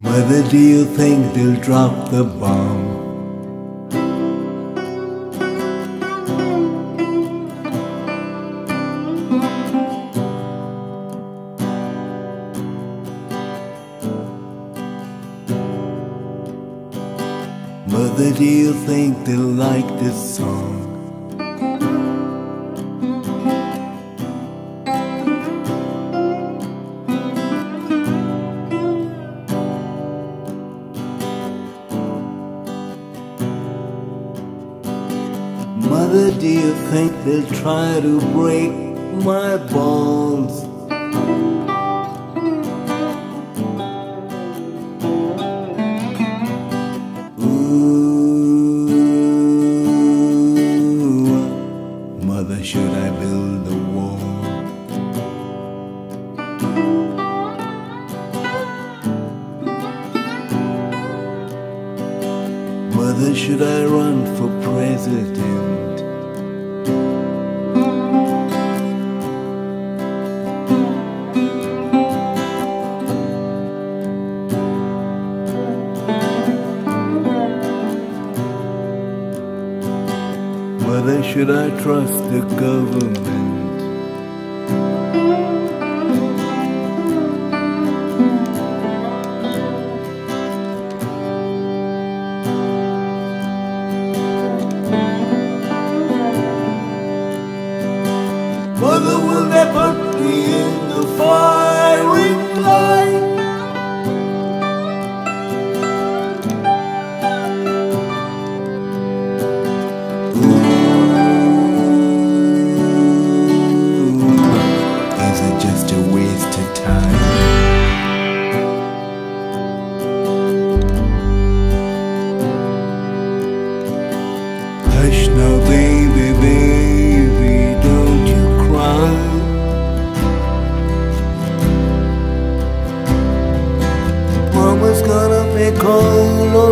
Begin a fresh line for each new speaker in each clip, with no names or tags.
Whether do you think they'll drop the bomb? Mother, do you think they'll like this song? Mother, do you think they'll try to break my bones? Build a wall? Mother, should I run Mother, should I trust the government?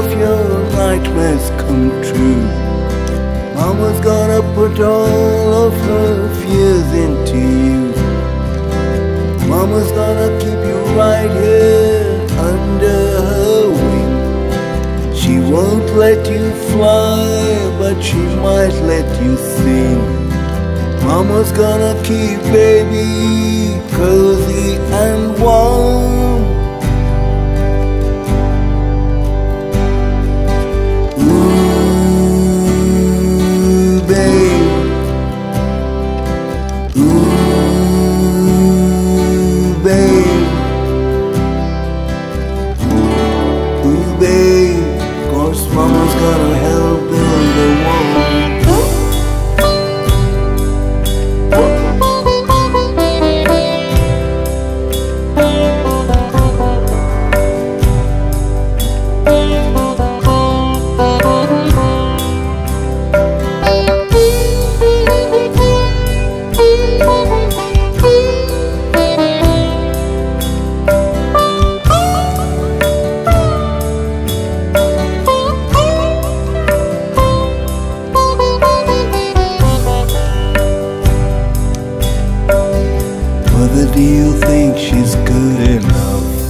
Of your nightmares come true. Mama's gonna put all of her fears into you. Mama's gonna keep you right here under her wing. She won't let you fly, but she might let you sing. Mama's gonna keep baby cozy Ooh, Mother, do you think she's good enough?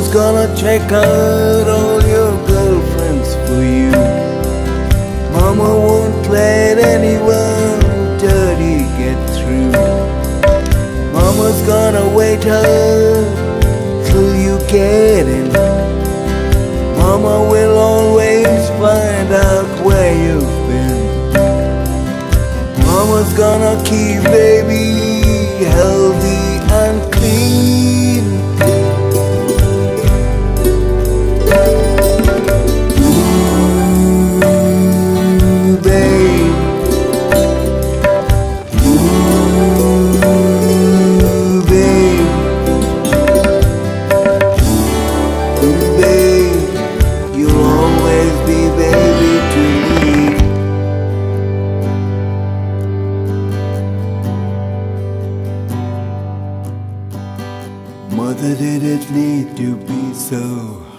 Mama's gonna check out all your girlfriends for you. Mama won't let anyone dirty get through. Mama's gonna wait up till you get in. Mama will always find out where you've been. Mama's gonna keep baby healthy and clean. To be so?